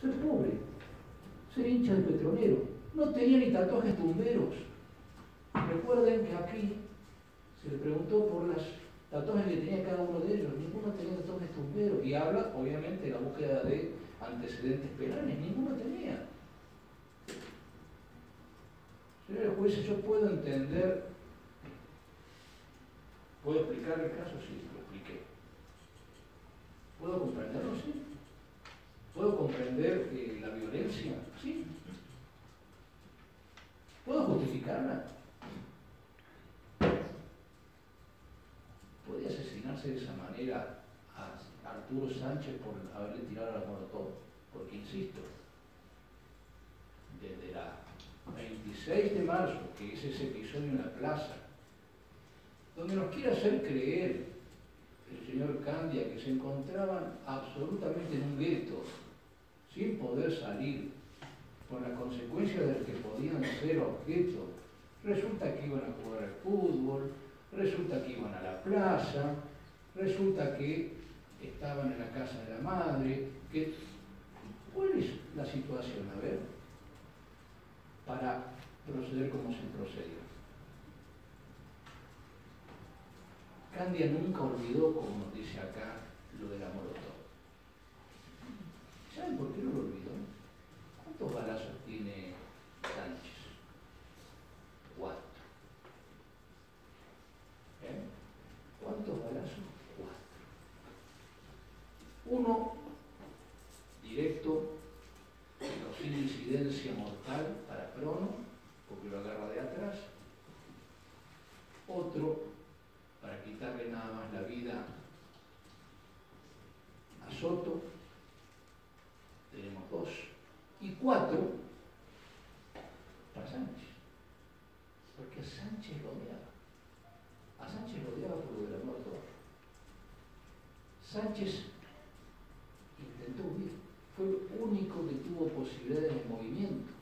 ser pobre, ser hincha de petrolero. No tenía ni tatuajes tumberos. Recuerden que aquí se le preguntó por las tatuajes que tenía cada uno de ellos. Ninguno tenía tatuajes tumberos. Y habla, obviamente, de la búsqueda de antecedentes penales. Ninguno tenía. Señores jueces, yo puedo entender, puedo explicar el caso, sí, lo expliqué. ¿Puedo comprenderlo? Sí. ¿Puedo comprender eh, la violencia? Sí. ¿Puedo justificarla? ¿Podría asesinarse de esa manera a Arturo Sánchez por haberle tirado la molotov? Porque insisto, desde la 26 de marzo, que es ese episodio en la plaza, donde nos quiere hacer creer el señor Candia que se encontraban absolutamente en un gueto, sin poder salir, con la consecuencia de que podían ser objeto, resulta que iban a jugar al fútbol, resulta que iban a la plaza, resulta que estaban en la casa de la madre, que... ¿Cuál es la situación? A ver, para proceder como se procedió. Candia nunca olvidó, como dice acá, lo del Molotov. ¿Saben por qué no lo olvidó? ¿Cuántos balazos tiene Sánchez? Cuatro. ¿Eh? ¿Cuántos balazos? Cuatro. Uno directo, pero sin mortal para Prono, porque lo agarra de atrás. Otro para quitarle nada más la vida a Soto. Tenemos dos. Y cuatro para Sánchez. Porque Sánchez lo odiaba. A Sánchez lo odiaba por lo del amor Sánchez intentó huir. Fue el único que tuvo posibilidades de movimiento.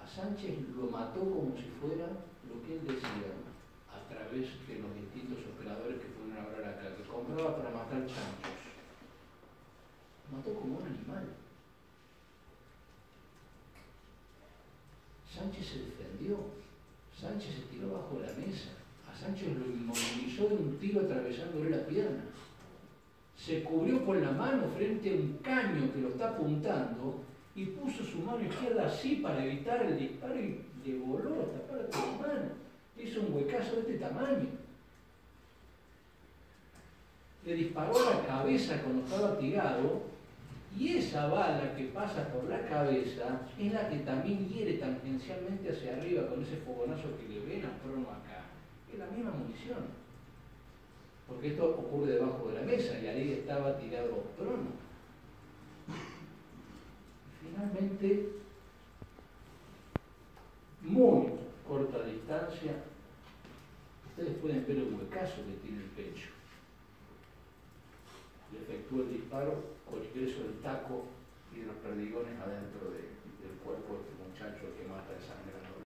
A Sánchez lo mató como si fuera lo que él decía a través de los distintos operadores que pudieron hablar acá, que compraba para matar chanchos. Mató como un animal. Sánchez se defendió, Sánchez se tiró bajo la mesa, a Sánchez lo inmovilizó de un tiro atravesándole la pierna. Se cubrió con la mano frente a un caño que lo está apuntando y puso su mano izquierda así para evitar el disparo y le voló esta de mano hizo un huecazo de este tamaño. Le disparó la cabeza cuando estaba tirado y esa bala que pasa por la cabeza es la que también hiere tangencialmente hacia arriba con ese fogonazo que le ven a Prono acá. Es la misma munición. Porque esto ocurre debajo de la mesa y ahí estaba tirado Prono. Finalmente, muy corta distancia, ustedes pueden ver el huecazo que tiene el pecho. Le efectúa el disparo con ingreso del taco y de los perdigones adentro del cuerpo de este muchacho que mata de sangre